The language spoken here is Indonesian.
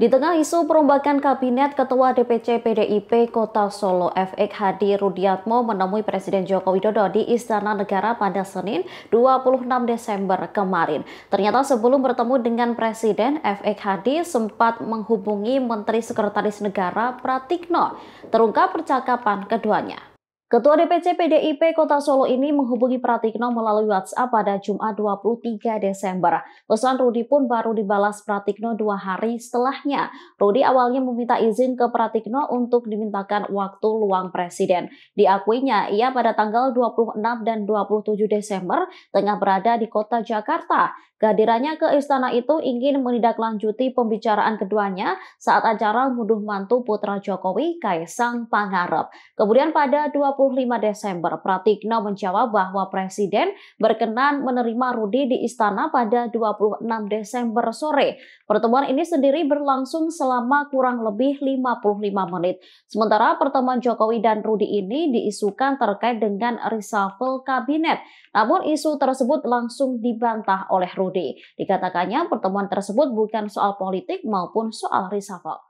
Di tengah isu perombakan kabinet, Ketua DPC PDIP Kota Solo FX Hadi Rudiatmo menemui Presiden Joko Widodo di Istana Negara pada Senin 26 Desember kemarin. Ternyata sebelum bertemu dengan Presiden, FX Hadi sempat menghubungi Menteri Sekretaris Negara Pratikno. Terungkap percakapan keduanya. Ketua DPC PDIP Kota Solo ini menghubungi Pratikno melalui WhatsApp pada Jumat 23 Desember. Pesan Rudi pun baru dibalas Pratikno dua hari setelahnya. Rudi awalnya meminta izin ke Pratikno untuk dimintakan waktu luang presiden. Diakuinya, ia pada tanggal 26 dan 27 Desember tengah berada di kota Jakarta. Kehadirannya ke istana itu ingin menindaklanjuti pembicaraan keduanya saat acara ngunduh mantu putra Jokowi Kaisang Pangarep. Kemudian pada 25 Desember, Pratikno menjawab bahwa Presiden berkenan menerima Rudi di istana pada 26 Desember sore. Pertemuan ini sendiri berlangsung selama kurang lebih 55 menit. Sementara pertemuan Jokowi dan Rudi ini diisukan terkait dengan reshuffle kabinet. Namun isu tersebut langsung dibantah oleh Rudi. Dikatakannya pertemuan tersebut bukan soal politik maupun soal reshuffle.